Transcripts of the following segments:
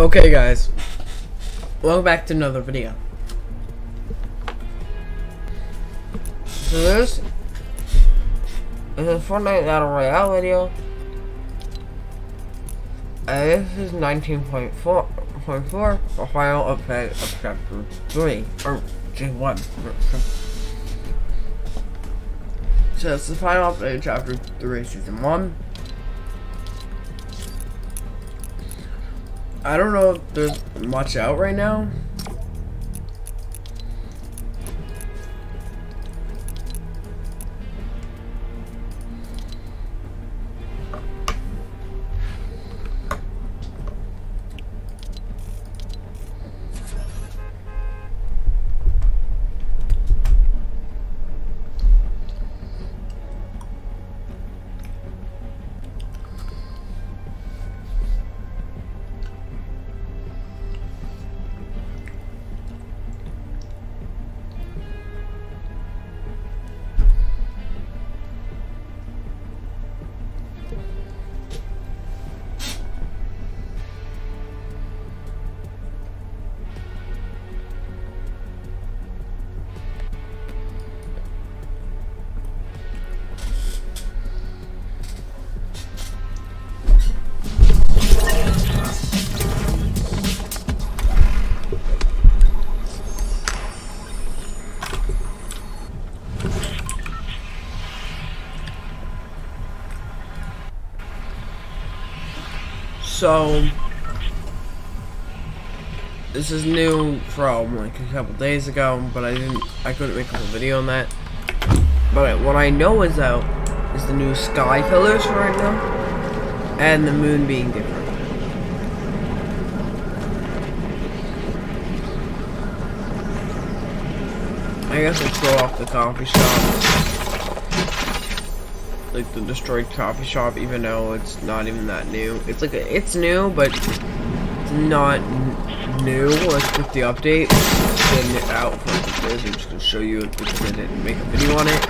Okay guys, welcome back to another video. So this is a Fortnite Battle Royale video. And this is 19.4.4 for final update of chapter 3, or J1. So it's the final update of chapter 3 season 1. I don't know if there's much out right now. So this is new from like a couple days ago, but I didn't I couldn't make a video on that. But what I know is out is the new sky colors for right now. And the moon being different. I guess let's go off the coffee shop like the destroyed coffee shop, even though it's not even that new. It's like a, it's new, but it's not new. Like with the update, getting it out for this. I'm just gonna show you it because I didn't make a video on it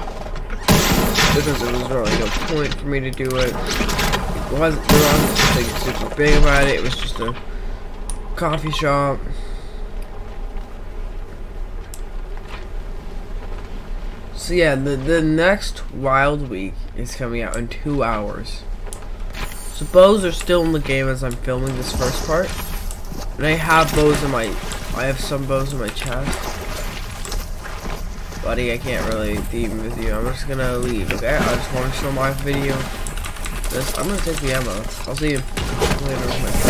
because there was really no point for me to do it. It wasn't there wasn't something super big about it. It was just a coffee shop. So yeah, the, the next Wild Week is coming out in two hours. So bows are still in the game as I'm filming this first part. And I have bows in my, I have some bows in my chest. Buddy, I can't really theme with you. I'm just gonna leave, okay? I just want to show my video. This, I'm gonna take the ammo. I'll see you later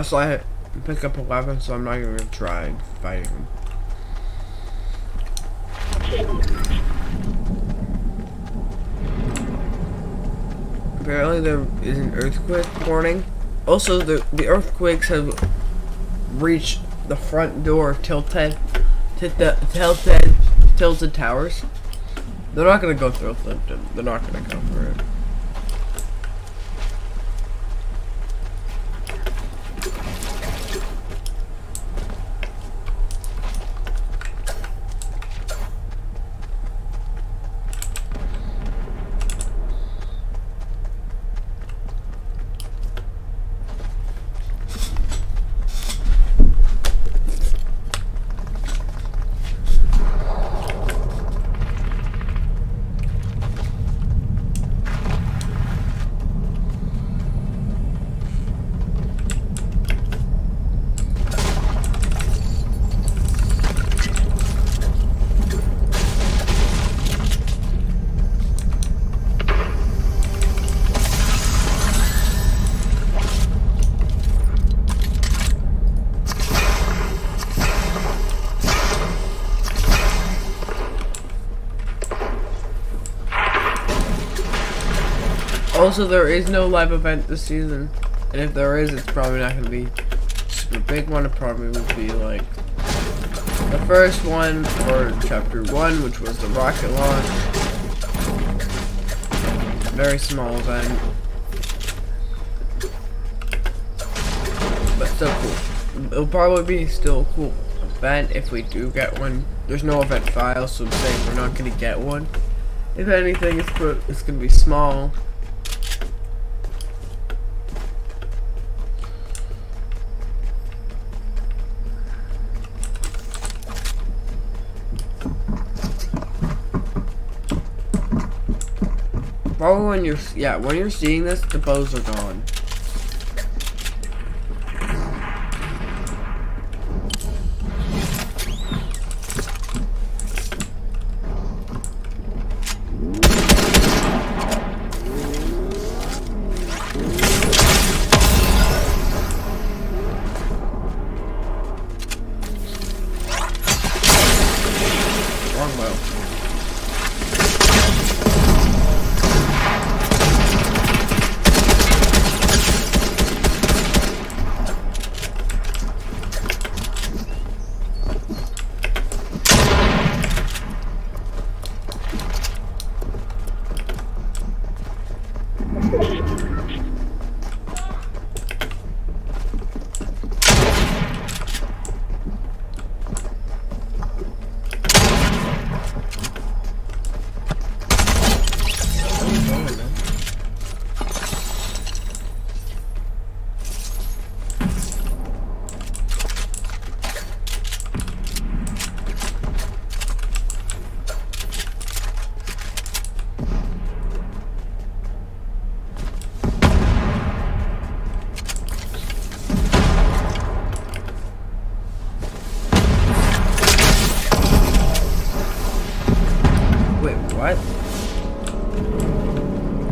I pick up a weapon, so I'm not even gonna try fighting him. Apparently there is an earthquake warning. Also, the the earthquakes have reached the front door of Tilted, Tilted, Tilted, Towers. They're not gonna go through Tilted. They're not gonna go through it. Also, there is no live event this season. And if there is, it's probably not going to be super big one. It probably would be like the first one for chapter one, which was the rocket launch. Very small event. But still cool. It'll probably be still cool. event if we do get one. There's no event file, so I'm saying we're not gonna get one. If anything, it's it's gonna be small. Oh, Probably when you're, yeah, when you're seeing this, the bows are gone.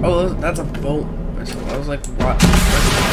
Oh, that's a boat. I was like, what?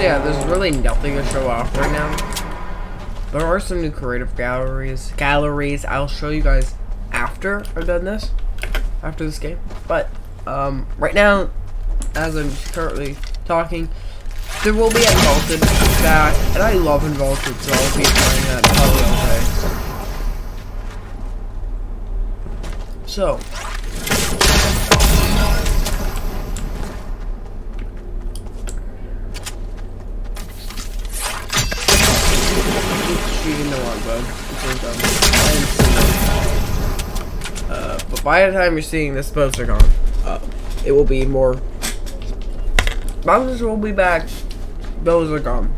Yeah, there's really nothing to show off right now. There are some new creative galleries. Galleries. I'll show you guys after I've done this. After this game. But, um, right now, as I'm currently talking, there will be Unvaulted back, and I love Unvaulted, so I'll be playing that probably all day. So, Uh, but by the time you're seeing this, boats are gone. Uh, it will be more. Bounces will be back. Those are gone.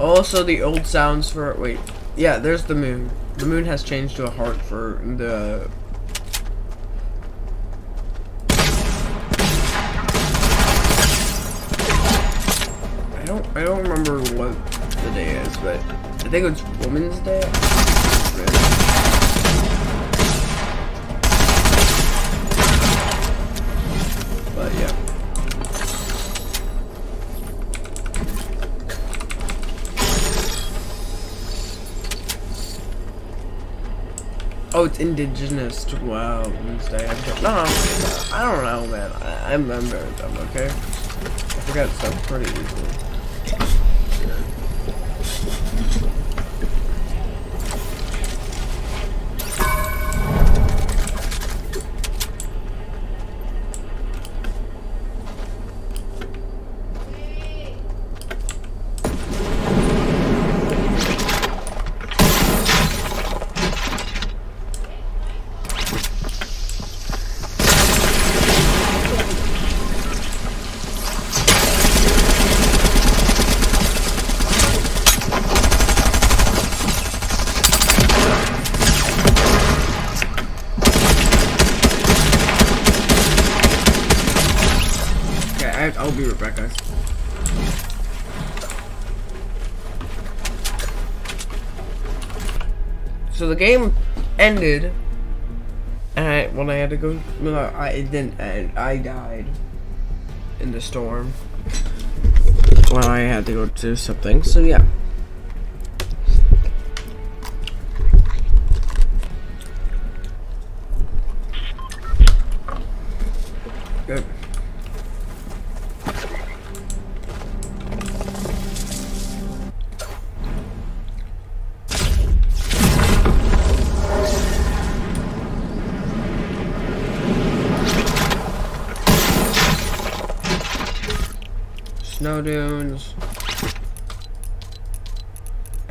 Also, the old sounds for wait, yeah, there's the moon. The moon has changed to a heart for the I don't I don't remember what the day is, but I think it's Women's Day. But Oh, it's indigenous. Wow, Wednesday. No, I don't know, man. I, I remember them, okay? I forget stuff pretty easily. The game ended, and I, when I had to go, I it didn't end. I died in the storm when I had to go do something. So yeah.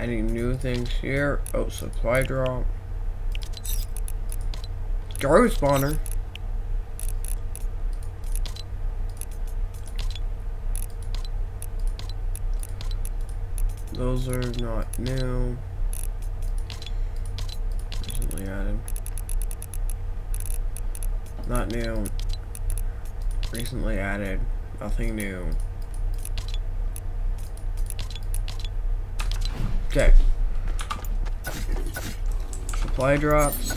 Any new things here? Oh, supply drop. Guard spawner. Those are not new. Recently added. Not new. Recently added. Nothing new. Okay. Supply drops.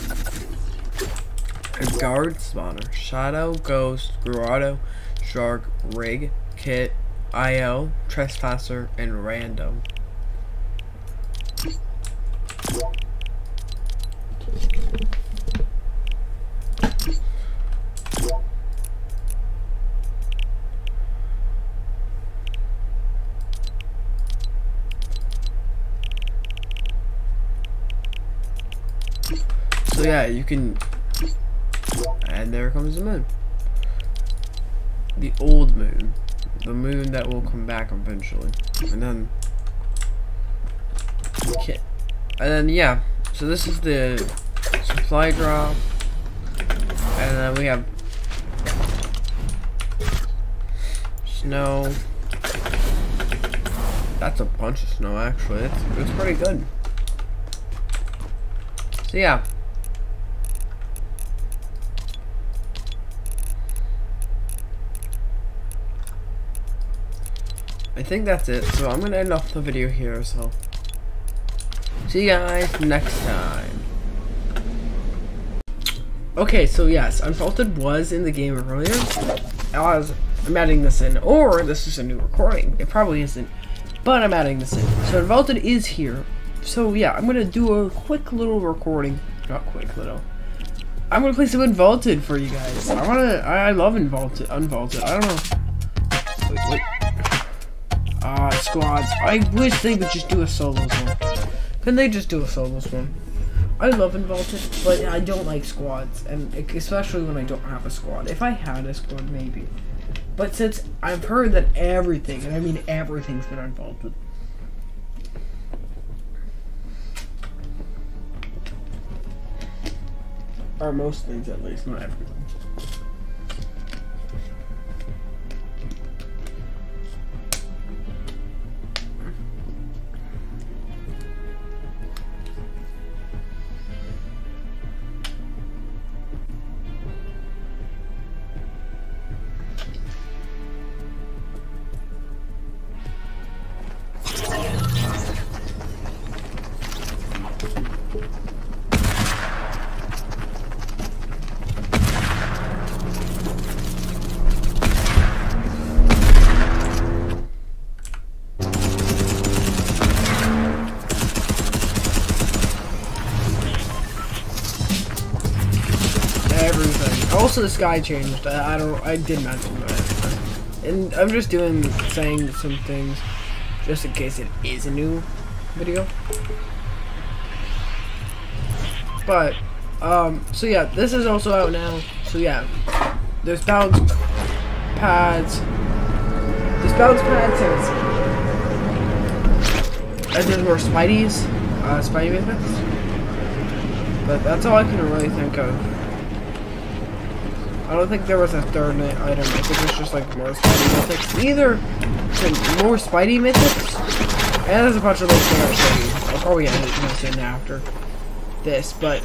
A guard spawner. Shadow, Ghost, Grotto, Shark, Rig, Kit, IO, Trespasser, and Random. Yeah, you can, and there comes the moon. The old moon. The moon that will come back eventually. And then, okay. And then, yeah. So this is the supply drop. And then we have snow. That's a bunch of snow, actually. It's, it's pretty good. So, yeah. I think that's it. So I'm gonna end off the video here. So see you guys next time. Okay, so yes, Unvaulted was in the game earlier. As I'm adding this in, or this is a new recording. It probably isn't, but I'm adding this in. So Unvaulted is here. So yeah, I'm gonna do a quick little recording. Not quick little. I'm gonna play some Unvaulted for you guys. I wanna. I, I love Unvaulted. Unvaulted. I don't know. Uh, squads. I wish they would just do a solos one. Couldn't they just do a solos one? I love Unvaulted, but I don't like squads, and especially when I don't have a squad. If I had a squad, maybe. But since I've heard that everything, and I mean everything's been involved. Or most things at least, not everything. Also, the sky changed. I, I don't. I did mention that, and I'm just doing saying some things just in case it is a new video. But um, so yeah, this is also out now. So yeah, there's bounce pads. There's bounce pads and, and there's more Spideys, uh, Spidey mythics. But that's all I can really think of. I don't think there was a third item. I think it's just like more Spidey mythics. Either more Spidey mythics, and there's a bunch of those that I'll. I'll probably edit this in after this, but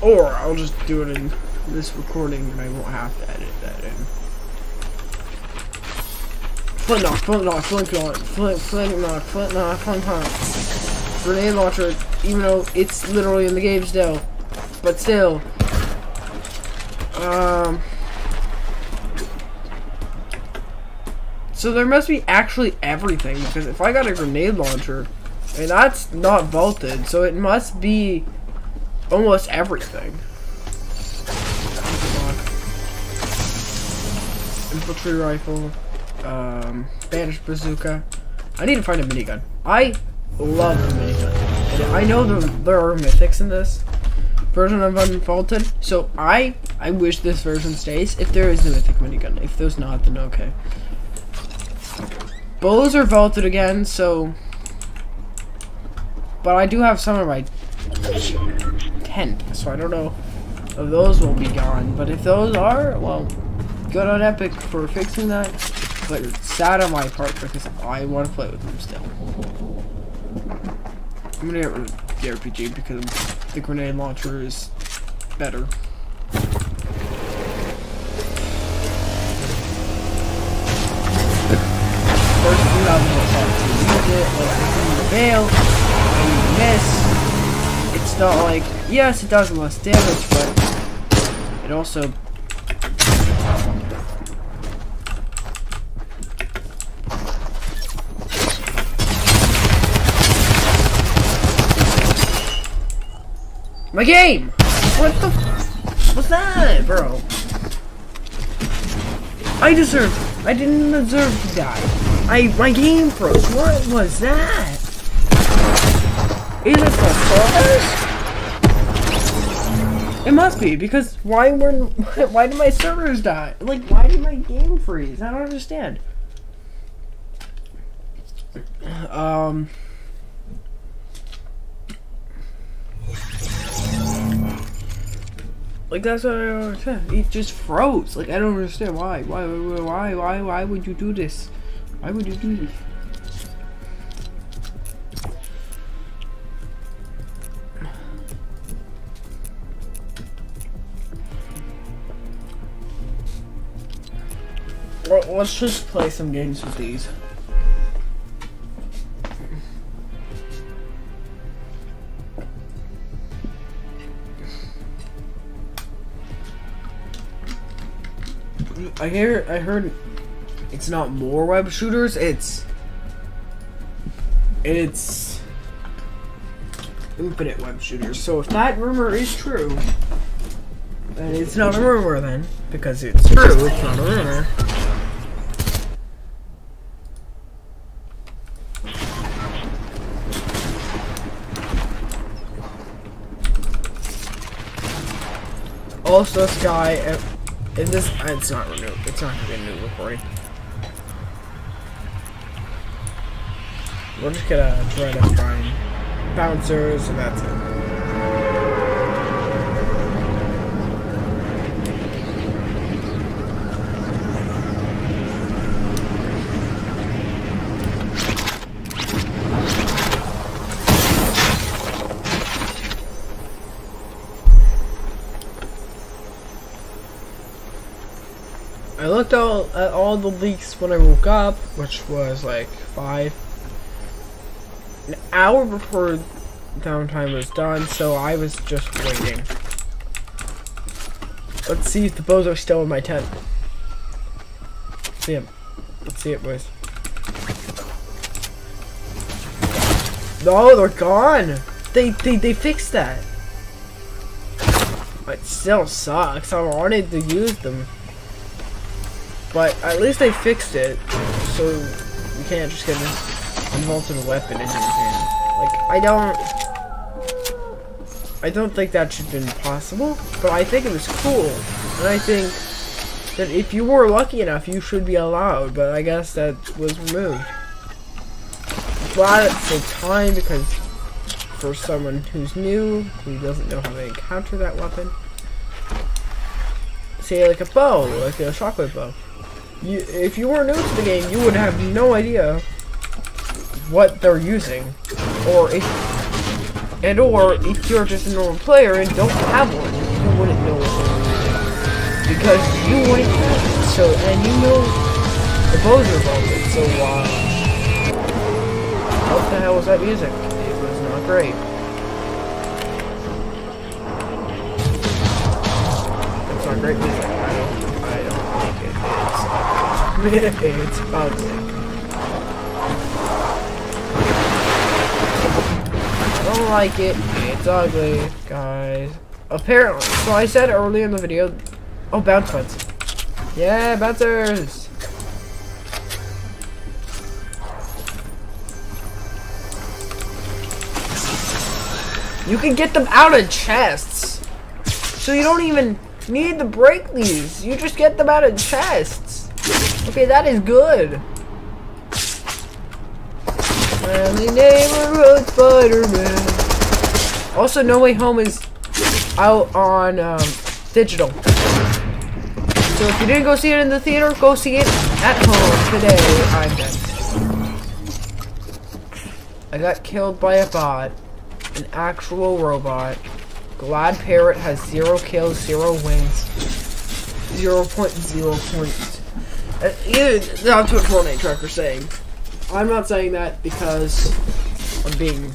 or I'll just do it in this recording and I won't have to edit that in. Flint knock, flint knock, flint knock, flint, flint knock, flint knock, flint knock. grenade launcher, even though it's literally in the game still. But still. Um. So there must be actually everything, because if I got a grenade launcher, and that's not vaulted, so it must be almost everything. Infantry rifle, um, Spanish bazooka. I need to find a minigun. I love the minigun. And I know there, there are mythics in this version of Unvaulted, so I I wish this version stays. If there is a mythic minigun, if there's not, then okay. Bows are vaulted again, so. But I do have some of my tent, so I don't know if those will be gone. But if those are, well, good on Epic for fixing that. But sad on my part because I want to play with them still. I'm gonna get the RPG because the grenade launcher is better. First, to use it, fail, and you miss. It's not like, yes, it does less damage, but it also My game! What the What's that, bro? I deserve I didn't deserve to die. I my game froze. What was that? Is it the servers? It must be because why were why did my servers die? Like why did my game freeze? I don't understand. Um. Like that's what I don't understand. It just froze. Like I don't understand why. Why? Why? Why? Why would you do this? Why would you do this? Let's just play some games with these. I hear I heard it's not more web shooters, it's it's infinite web shooters. So if that rumor is true, then it's not a rumor then, because it's true, it's not a rumor. Also, Sky, is this? It's not renew. It's not gonna be a new recording. We're just gonna try to find bouncers, and that's it. Looked all the leaks when I woke up, which was like five, an hour before downtime was done. So I was just waiting. Let's see if the bows are still in my tent. Let's see them. Let's see it, boys. No, they're gone. They they they fixed that. It still sucks. I wanted to use them. But at least they fixed it, so you can't just get an unvaulted weapon in your hand. Like, I don't... I don't think that should have been possible, but I think it was cool. And I think that if you were lucky enough, you should be allowed, but I guess that was removed. At the same time, because for someone who's new, who doesn't know how to encounter that weapon, say like a bow, like a shockwave bow, you, if you were new to the game, you would have no idea what they're using, or if, and or if you're just a normal player and don't have one, you wouldn't know because you wouldn't have it. So, and you know the bows are vaulted, so uh, what the hell was that music? It was not great. It's not great music. It's, ugly. I don't like it. It's ugly, guys. Apparently, so I said earlier in the video. Oh, bounce. Yeah, bouncers. You can get them out of chests. So you don't even need to break these. You just get them out of chests. Okay, that is good. Friendly neighborhood Spider-Man. Also, No Way Home is out on um, digital. So if you didn't go see it in the theater, go see it at home today. I'm dead. I got killed by a bot an actual robot. Glad Parrot has zero kills, zero wins, zero point zero points. Uh, that's what Fortnite Tracker saying. I'm not saying that because I'm being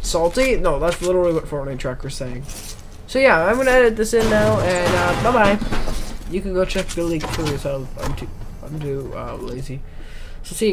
salty. No, that's literally what Fortnite Tracker's saying. So yeah, I'm gonna edit this in now, and uh, bye bye. You can go check the leak for yourself. I'm too, I'm too uh, lazy. So see.